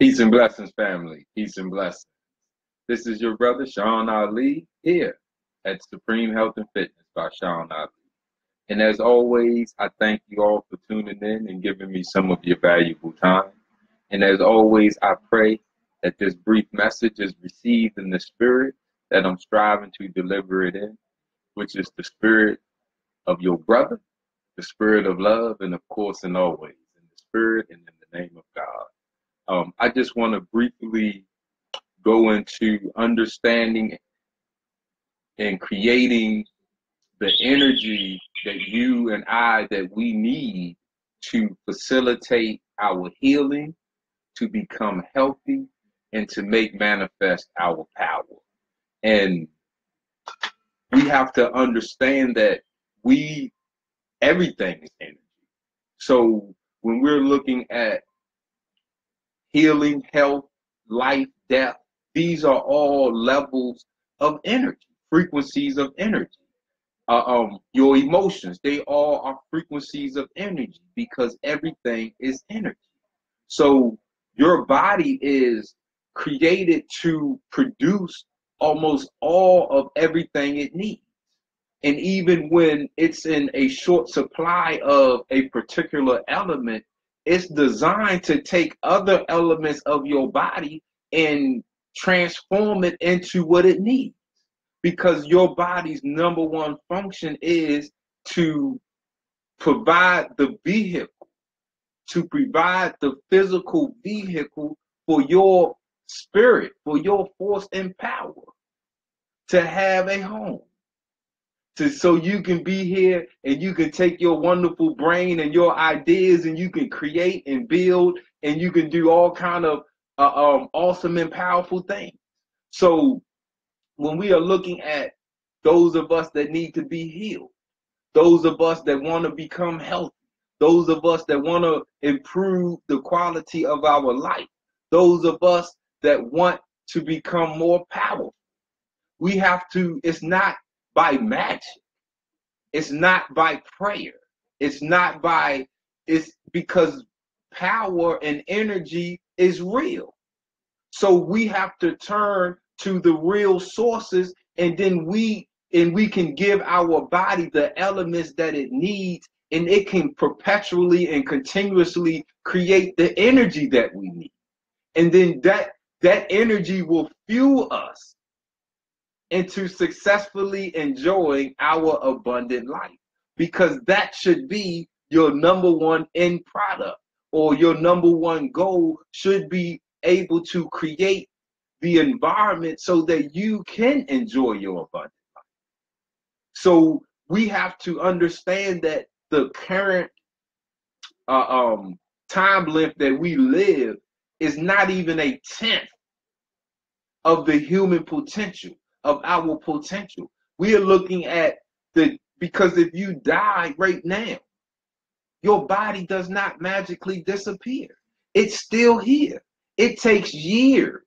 Peace and blessings, family. Peace and blessings. This is your brother Sean Ali here at Supreme Health and Fitness by Sean Ali. And as always, I thank you all for tuning in and giving me some of your valuable time. And as always, I pray that this brief message is received in the spirit that I'm striving to deliver it in, which is the spirit of your brother, the spirit of love, and of course, and always, in the spirit and in the name of God. Um, I just want to briefly go into understanding and creating the energy that you and I that we need to facilitate our healing, to become healthy, and to make manifest our power. And we have to understand that we everything is energy. So when we're looking at healing, health, life, death. These are all levels of energy, frequencies of energy. Uh, um, your emotions, they all are frequencies of energy because everything is energy. So your body is created to produce almost all of everything it needs. And even when it's in a short supply of a particular element, it's designed to take other elements of your body and transform it into what it needs. Because your body's number one function is to provide the vehicle to provide the physical vehicle for your spirit for your force and power to have a home to so you can be here and you can take your wonderful brain and your ideas and you can create and build and you can do all kind of uh, um, awesome and powerful things. So when we are looking at those of us that need to be healed, those of us that want to become healthy, those of us that want to improve the quality of our life, those of us that want to become more powerful, we have to, it's not by magic. It's not by prayer. It's not by, it's because power and energy is real. So we have to turn to the real sources and then we and we can give our body the elements that it needs and it can perpetually and continuously create the energy that we need and then that that energy will fuel us into successfully enjoying our abundant life because that should be your number one end product or your number one goal should be able to create the environment so that you can enjoy your abundant life. So we have to understand that the current uh, um, time length that we live is not even a tenth of the human potential of our potential. We are looking at the because if you die right now, your body does not magically disappear. It's still here. It takes years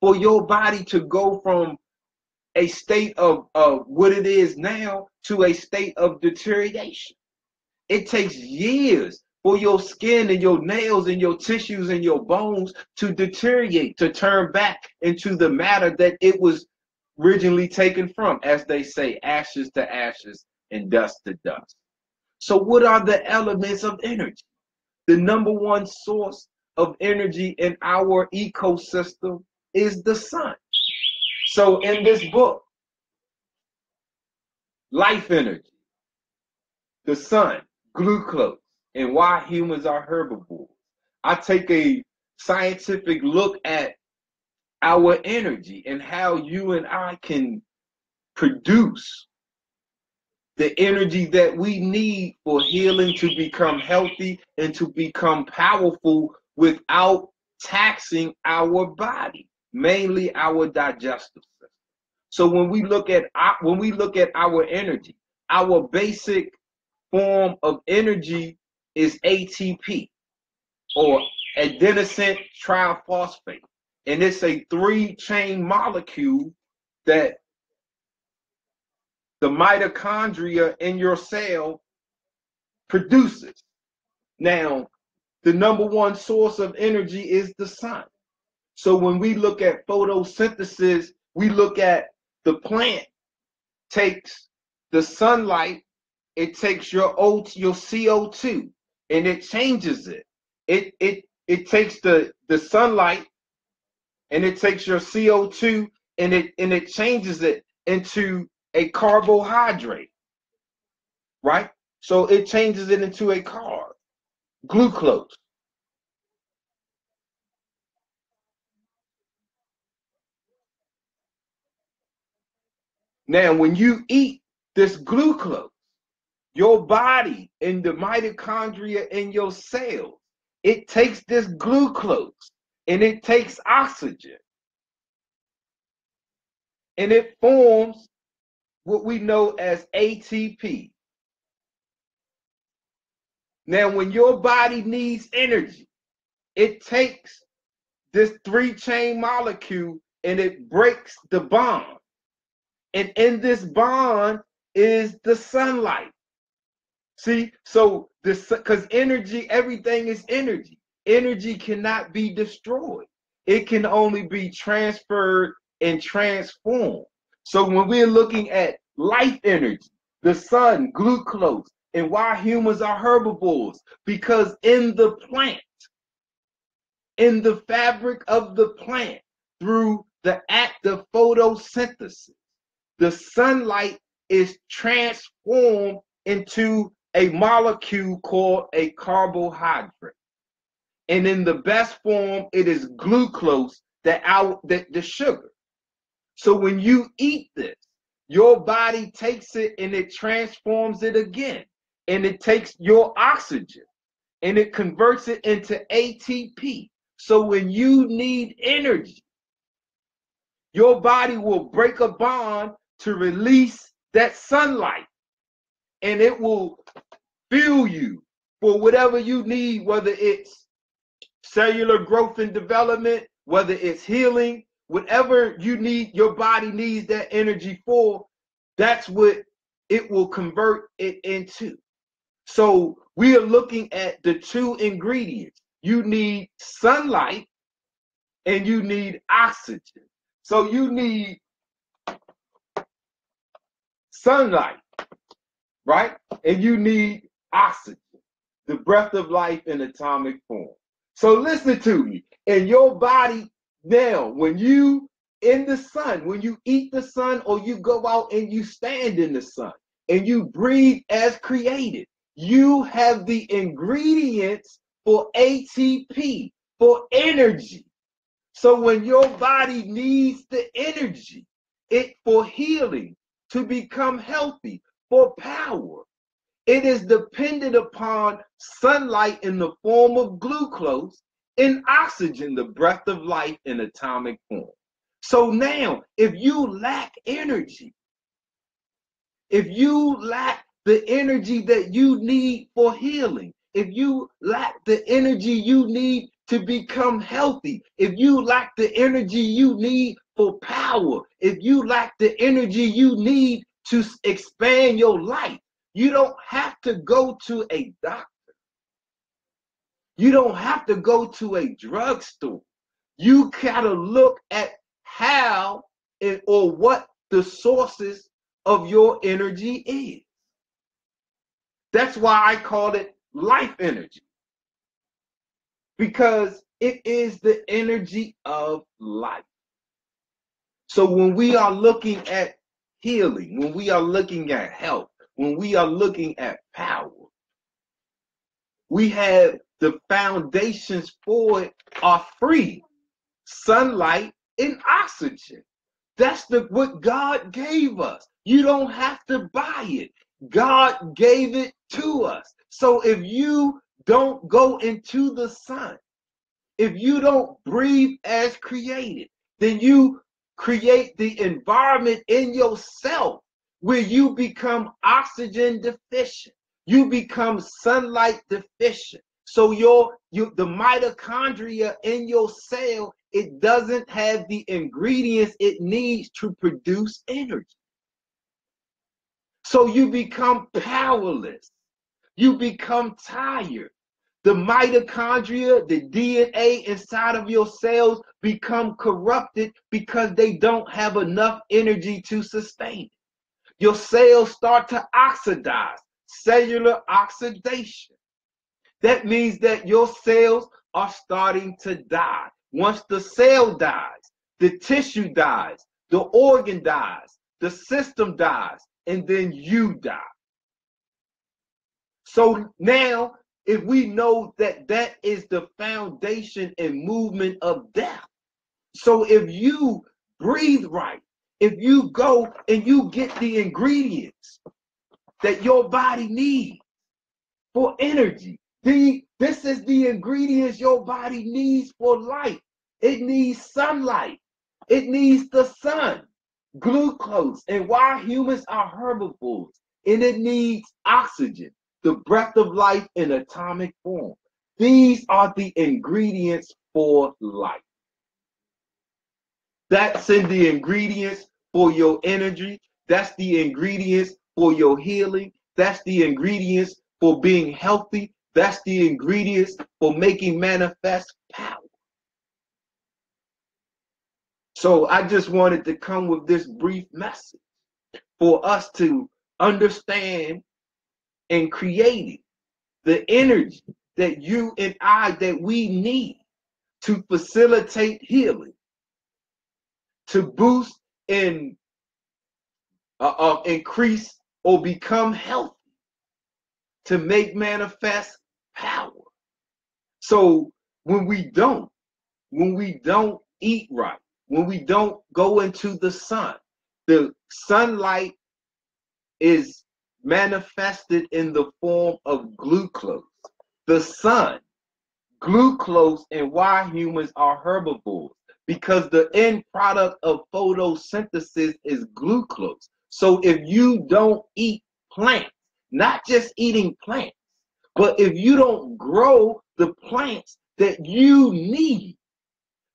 for your body to go from a state of, of what it is now to a state of deterioration. It takes years for your skin and your nails and your tissues and your bones to deteriorate, to turn back into the matter that it was originally taken from, as they say, ashes to ashes and dust to dust. So, what are the elements of energy? The number one source of energy in our ecosystem is the sun. So, in this book, Life Energy, the sun, glucose, and why humans are herbivores, I take a scientific look at our energy and how you and I can produce the energy that we need for healing to become healthy and to become powerful without taxing our body, mainly our digestive system. So when we look at when we look at our energy, our basic form of energy is ATP or adenosine triphosphate and it's a three chain molecule that the mitochondria in your cell produces. Now, the number one source of energy is the sun. So when we look at photosynthesis, we look at the plant takes the sunlight, it takes your O your CO2 and it changes it. It it it takes the the sunlight and it takes your CO2 and it and it changes it into a carbohydrate. Right? So it changes it into a carb, glucose. Now, when you eat this glucose, your body and the mitochondria in your cells, it takes this glucose and it takes oxygen and it forms what we know as ATP. Now, when your body needs energy, it takes this three chain molecule and it breaks the bond. And in this bond is the sunlight. See, so this because energy, everything is energy. Energy cannot be destroyed. It can only be transferred and transformed. So when we're looking at life energy, the sun, glucose, and why humans are herbivores, because in the plant, in the fabric of the plant, through the act of photosynthesis, the sunlight is transformed into a molecule called a carbohydrate. And in the best form, it is glucose, the, out, the, the sugar. So when you eat this, your body takes it and it transforms it again. And it takes your oxygen and it converts it into ATP. So when you need energy, your body will break a bond to release that sunlight and it will fuel you for whatever you need, whether it's cellular growth and development, whether it's healing, whatever you need, your body needs that energy for, that's what it will convert it into. So we are looking at the two ingredients. You need sunlight and you need oxygen. So you need sunlight, right? And you need oxygen, the breath of life in atomic form. So listen to me. And your body now, when you in the sun, when you eat the sun or you go out and you stand in the sun and you breathe as created, you have the ingredients for ATP, for energy. So when your body needs the energy, it for healing, to become healthy, for power. It is dependent upon sunlight in the form of glucose and oxygen, the breath of life in atomic form. So now, if you lack energy, if you lack the energy that you need for healing, if you lack the energy you need to become healthy, if you lack the energy you need for power, if you lack the energy you need to expand your life, you don't have to go to a doctor. You don't have to go to a drugstore. You gotta look at how and or what the sources of your energy is. That's why I call it life energy. Because it is the energy of life. So when we are looking at healing, when we are looking at health, when we are looking at power, we have the foundations for it are free sunlight and oxygen. That's the what God gave us. You don't have to buy it. God gave it to us. So if you don't go into the sun, if you don't breathe as created, then you create the environment in yourself where you become oxygen deficient. You become sunlight deficient. So your you the mitochondria in your cell, it doesn't have the ingredients it needs to produce energy. So you become powerless. You become tired. the mitochondria, the DNA inside of your cells become corrupted because they don't have enough energy to sustain it. Your cells start to oxidize, cellular oxidation. That means that your cells are starting to die. Once the cell dies, the tissue dies, the organ dies, the system dies, and then you die. So now, if we know that that is the foundation and movement of death, so if you breathe right, if you go and you get the ingredients that your body needs for energy, the this is the ingredients your body needs for life. It needs sunlight. It needs the sun, glucose, and why humans are herbivores. And it needs oxygen, the breath of life in atomic form. These are the ingredients for life. That's in the ingredients for your energy. That's the ingredients for your healing. That's the ingredients for being healthy. That's the ingredients for making manifest power. So I just wanted to come with this brief message for us to understand and create the energy that you and I that we need to facilitate healing, to boost and uh, uh, increase or become healthy, to make manifest power. So when we don't, when we don't eat right, when we don't go into the sun, the sunlight is manifested in the form of glucose. The sun, glucose, and why humans are herbivores because the end product of photosynthesis is glucose. So if you don't eat plants, not just eating plants, but if you don't grow the plants that you need,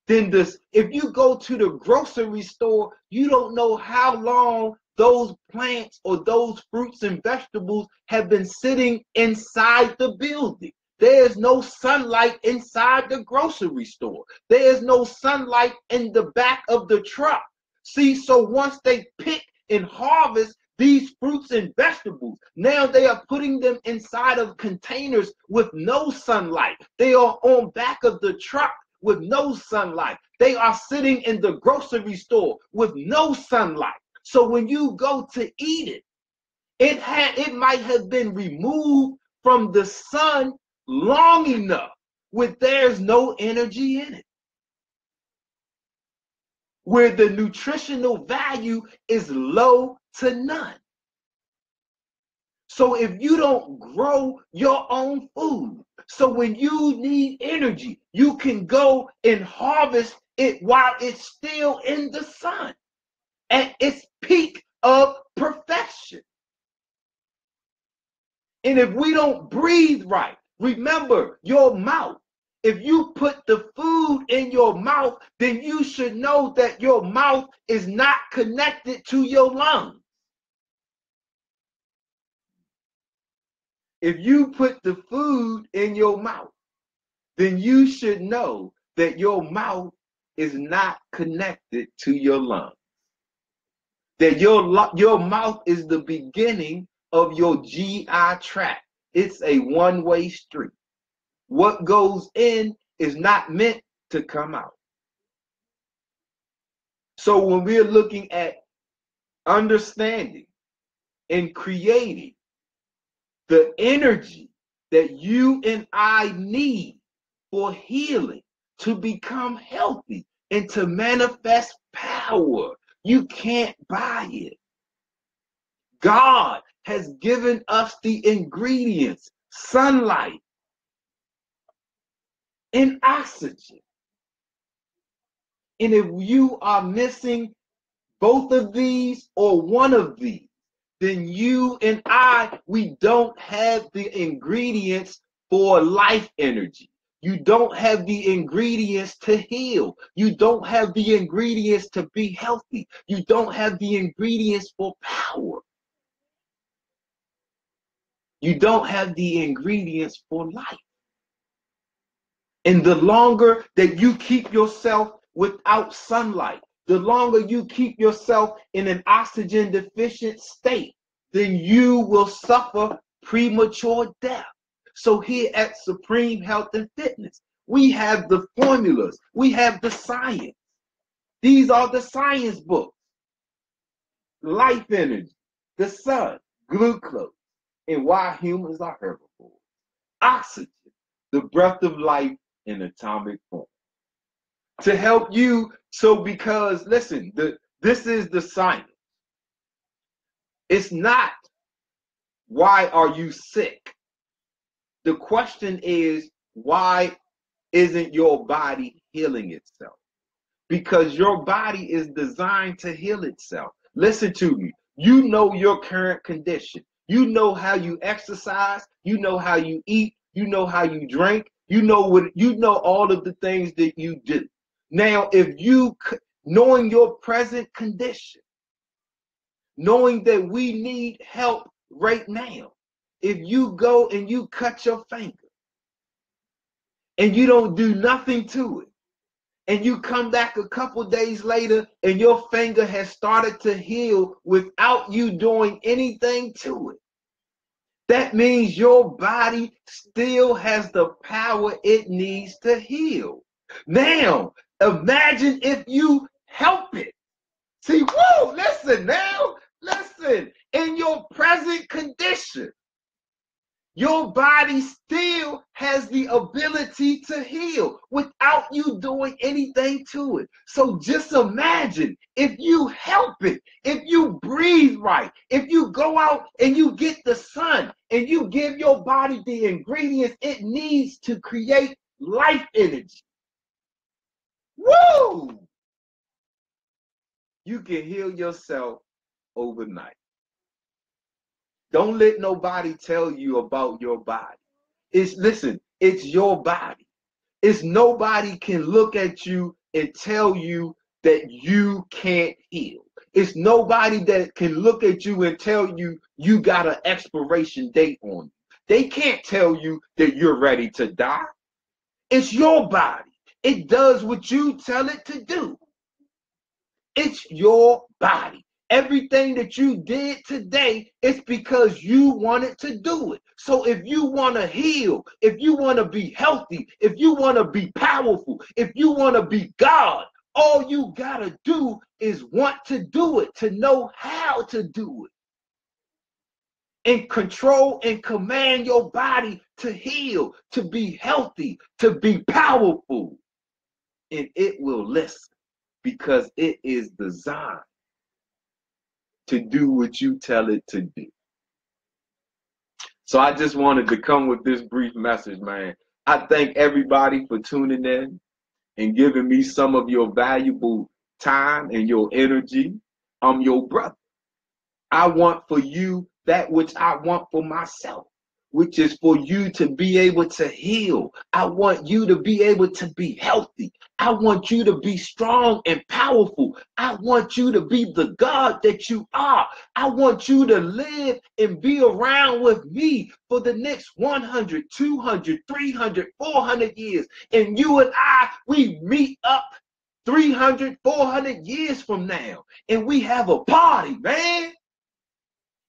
then this if you go to the grocery store, you don't know how long those plants or those fruits and vegetables have been sitting inside the building. There's no sunlight inside the grocery store. There's no sunlight in the back of the truck. See, so once they pick and harvest, these fruits and vegetables. Now they are putting them inside of containers with no sunlight. They are on back of the truck with no sunlight. They are sitting in the grocery store with no sunlight. So when you go to eat it, it had it might have been removed from the sun long enough where there's no energy in it. Where the nutritional value is low to none. So if you don't grow your own food, so when you need energy, you can go and harvest it while it's still in the sun at its peak of perfection. And if we don't breathe right, remember your mouth. If you put the food in your mouth, then you should know that your mouth is not connected to your lungs. If you put the food in your mouth, then you should know that your mouth is not connected to your lungs. That your, your mouth is the beginning of your GI tract. It's a one way street. What goes in is not meant to come out. So when we're looking at understanding and creating the energy that you and I need for healing, to become healthy, and to manifest power. You can't buy it. God has given us the ingredients sunlight and oxygen. And if you are missing both of these or one of these, then you and I, we don't have the ingredients for life energy. You don't have the ingredients to heal. You don't have the ingredients to be healthy. You don't have the ingredients for power. You don't have the ingredients for life. And the longer that you keep yourself without sunlight, the longer you keep yourself in an oxygen deficient state, then you will suffer premature death. So here at Supreme Health and Fitness, we have the formulas, we have the science. These are the science books. Life energy, the sun, glucose, and why humans are herbivores. Oxygen, the breath of life in atomic form. To help you, so because listen, the this is the science. It's not why are you sick? The question is why isn't your body healing itself? Because your body is designed to heal itself. Listen to me. You know your current condition. You know how you exercise, you know how you eat, you know how you drink, you know what you know all of the things that you do. Now, if you knowing your present condition, knowing that we need help right now, if you go and you cut your finger and you don't do nothing to it, and you come back a couple days later and your finger has started to heal without you doing anything to it. That means your body still has the power it needs to heal. Now, imagine if you help it. See, whoa, listen now, listen, in your present condition, your body still has the ability to heal without you doing anything to it. So just imagine if you help it, if you breathe right, if you go out and you get the sun and you give your body the ingredients it needs to create life energy. Woo! You can heal yourself overnight. Don't let nobody tell you about your body. It's listen, it's your body. It's nobody can look at you and tell you that you can't heal. It's nobody that can look at you and tell you you got an expiration date on you. They can't tell you that you're ready to die. It's your body. It does what you tell it to do. It's your body. Everything that you did today is because you wanted to do it. So if you want to heal, if you want to be healthy, if you want to be powerful, if you want to be God, all you got to do is want to do it, to know how to do it. And control and command your body to heal, to be healthy, to be powerful. And it will listen because it is designed to do what you tell it to do. So I just wanted to come with this brief message, man. I thank everybody for tuning in and giving me some of your valuable time and your energy. I'm your brother. I want for you that which I want for myself which is for you to be able to heal. I want you to be able to be healthy. I want you to be strong and powerful. I want you to be the God that you are. I want you to live and be around with me for the next 100, 200, 300, 400 years. And you and I, we meet up 300, 400 years from now. And we have a party, man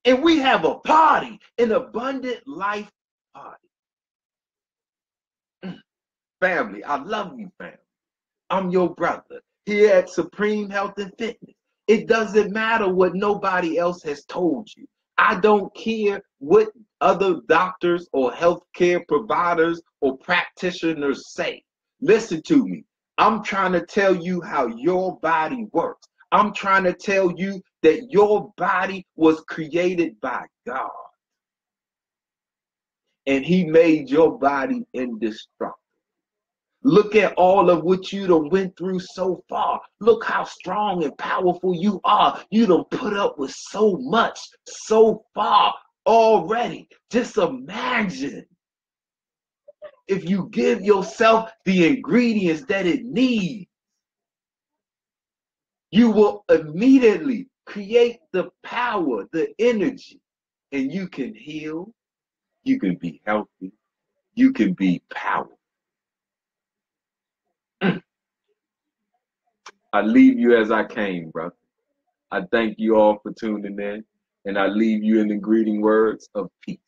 and we have a party, an abundant life party. Mm. Family, I love you, family. I'm your brother here at Supreme Health and Fitness. It doesn't matter what nobody else has told you. I don't care what other doctors or healthcare providers or practitioners say. Listen to me. I'm trying to tell you how your body works. I'm trying to tell you that your body was created by God. And he made your body indestructible. Look at all of what you done went through so far. Look how strong and powerful you are. You done put up with so much so far already. Just imagine if you give yourself the ingredients that it needs you will immediately create the power, the energy, and you can heal, you can be healthy, you can be powerful. Mm. I leave you as I came, brother. I thank you all for tuning in, and I leave you in the greeting words of peace.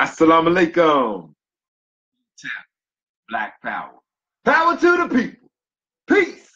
Assalamu alaikum. Black power. Power to the people. Peace.